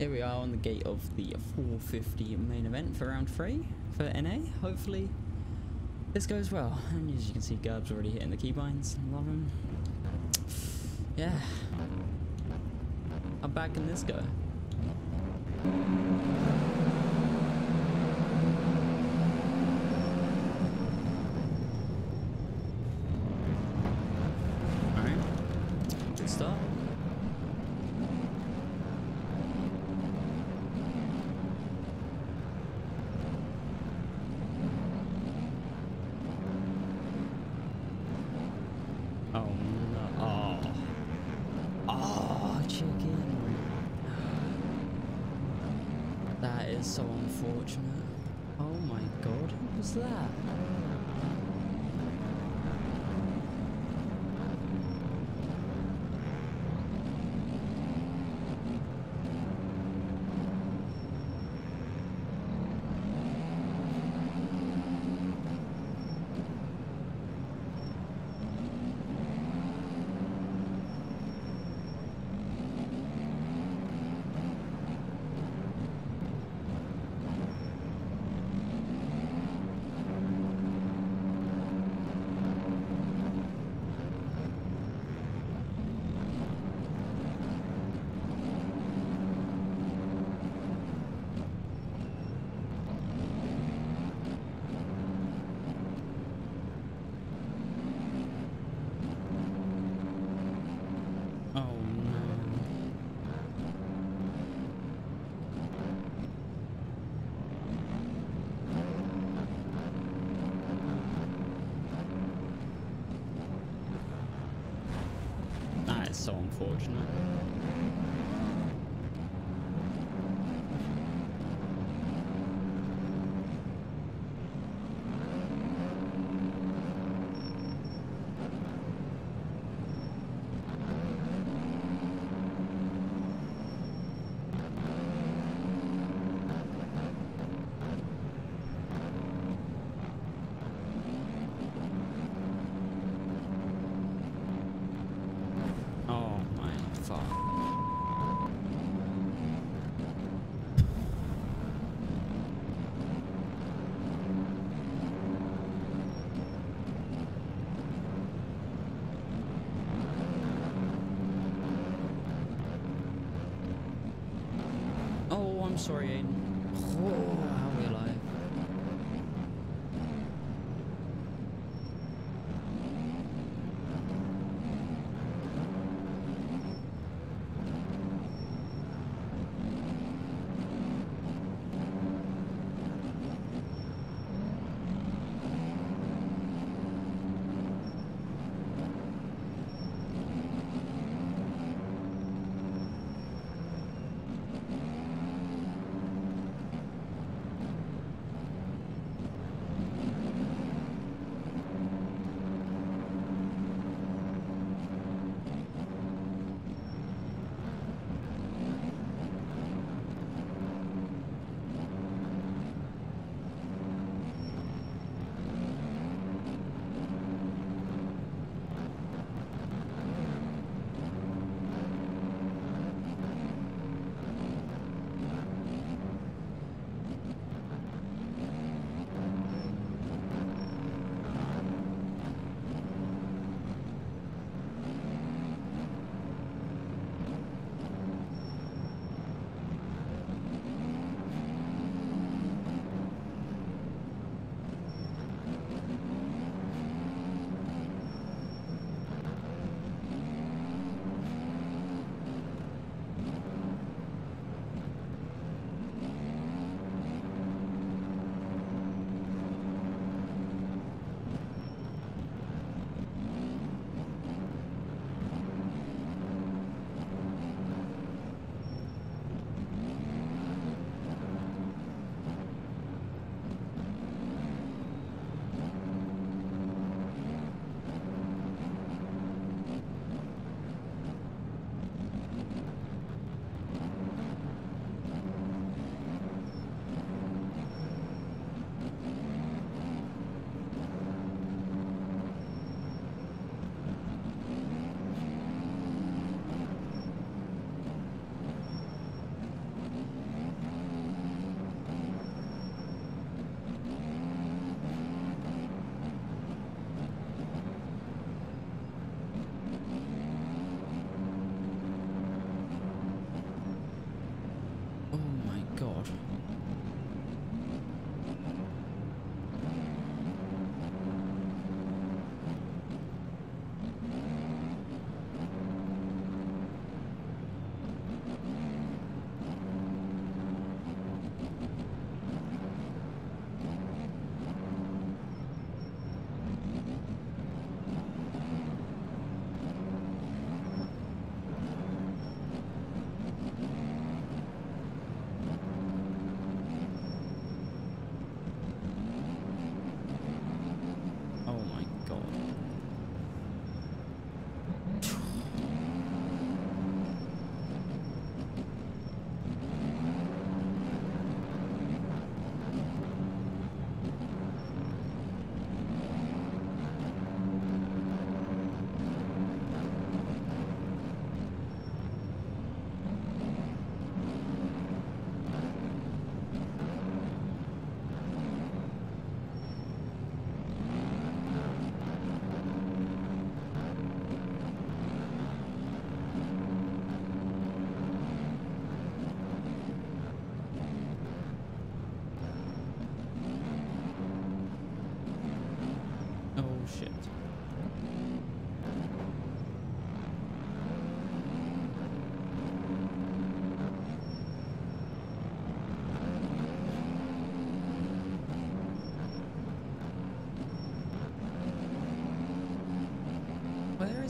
Here we are on the gate of the 450 main event for round three for NA. Hopefully this goes well. And as you can see, Gerb's already hitting the keybinds. Love him. Yeah. Bad can this go? Alright. Good start. Oh no. Oh. That is so unfortunate. Oh my god, who was that? Oh no. That is so unfortunate. Oh my fuck. Oh, I'm sorry, Aiden. Oh,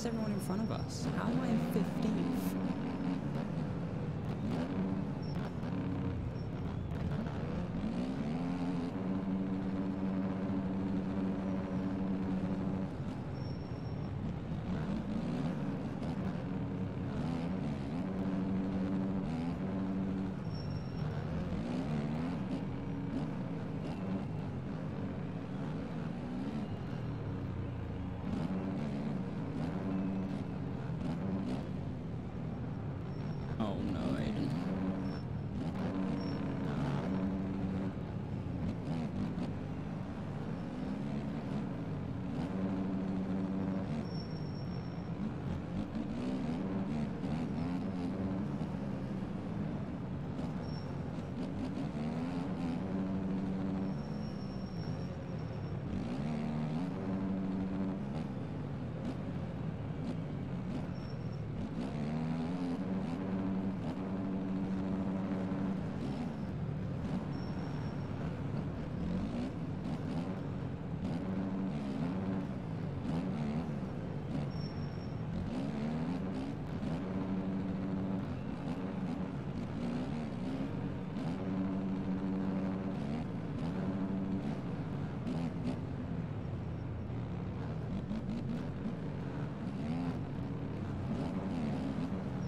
is everyone in front of us? How am I in 15th? Oh no, Aiden.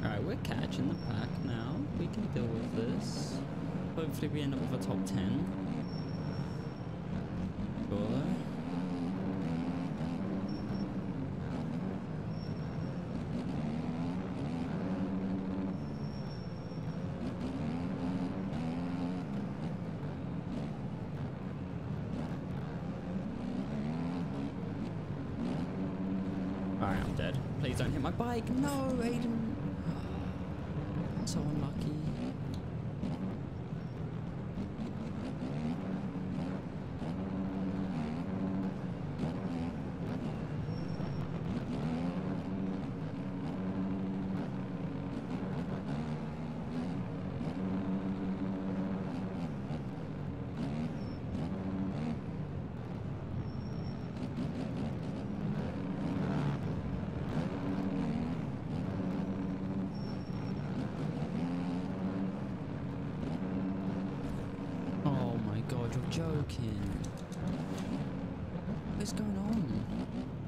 Alright, we're catching the pack now. We can deal with this. Hopefully we end up with a top 10. Sure. Alright, I'm dead. Please don't hit my bike. No, Aiden. So unlucky. Oh my god, you're joking. What's going on?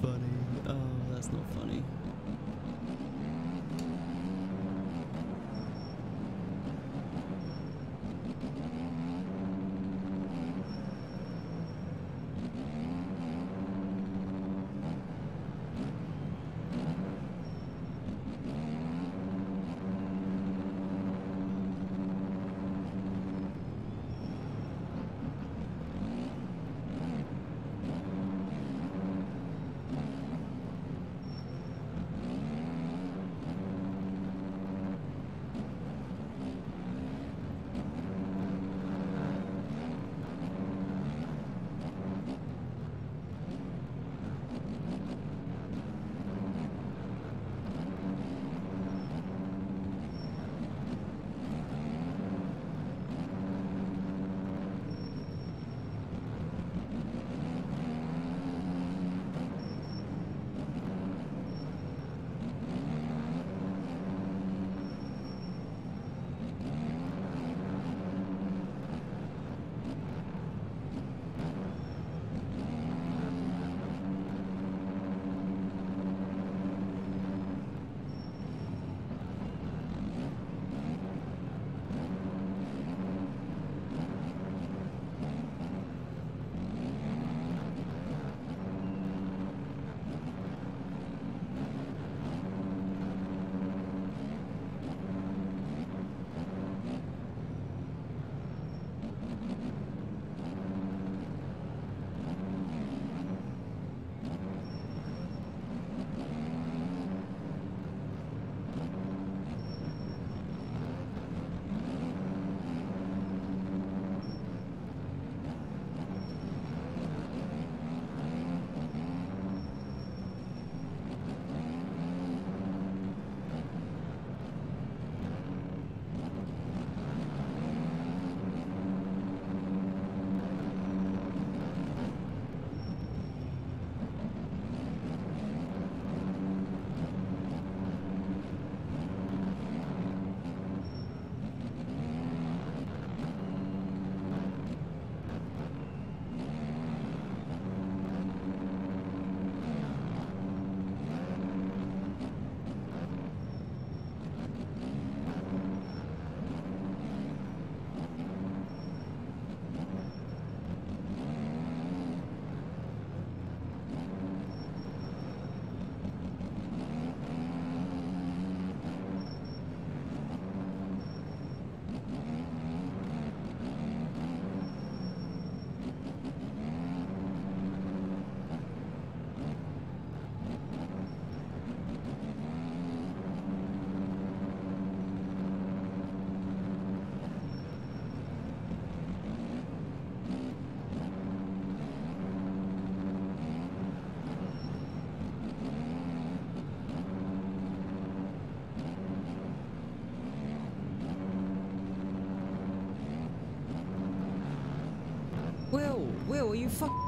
Funny. Oh, that's not funny. You fuck?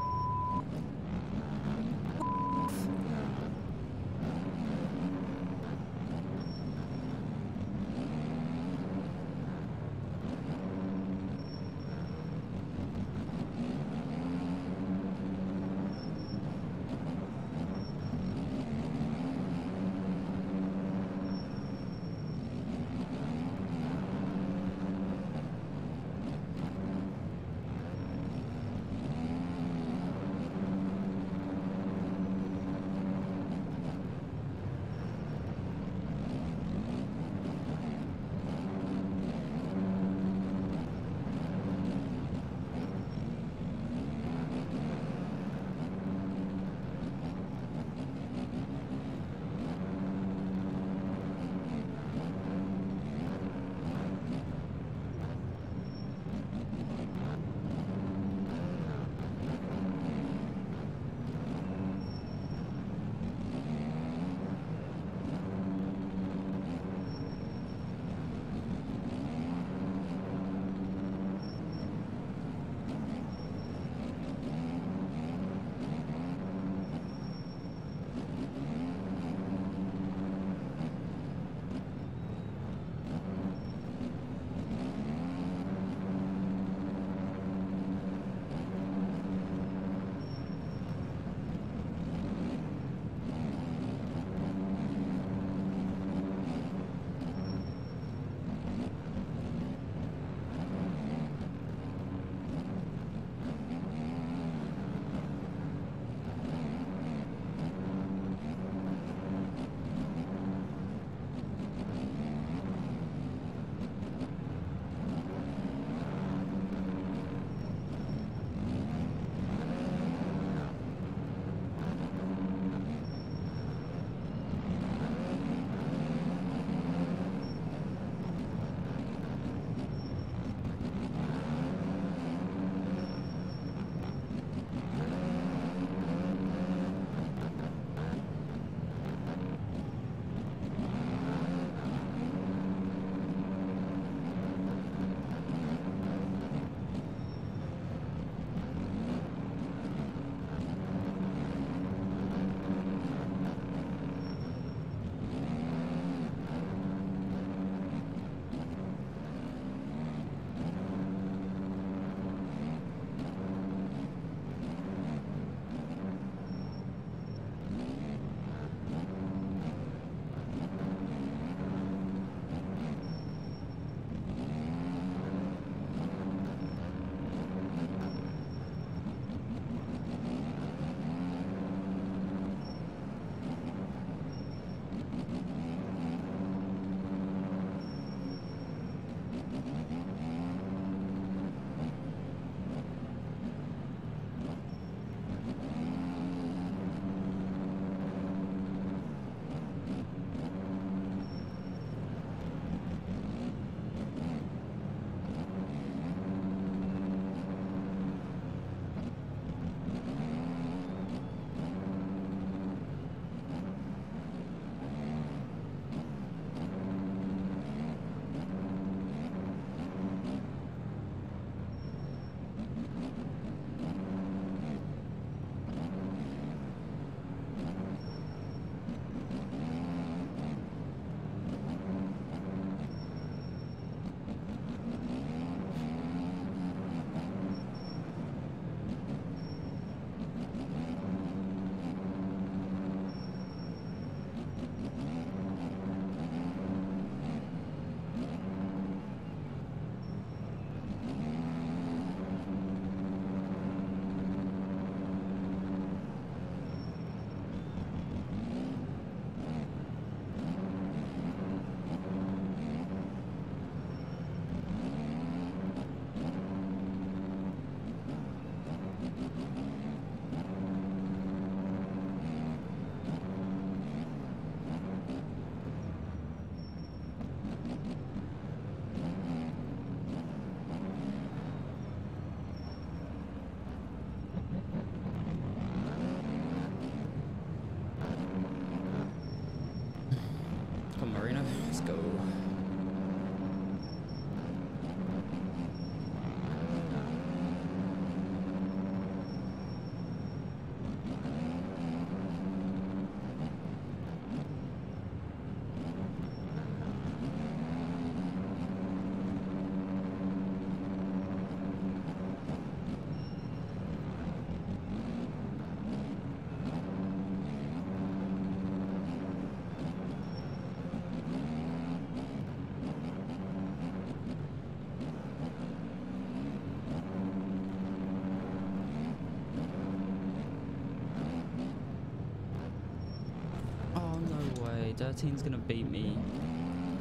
Okay, Dirteen's gonna beat me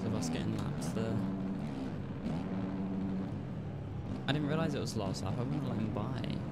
of us getting lapped there. I didn't realise it was last lap, I wouldn't let him by.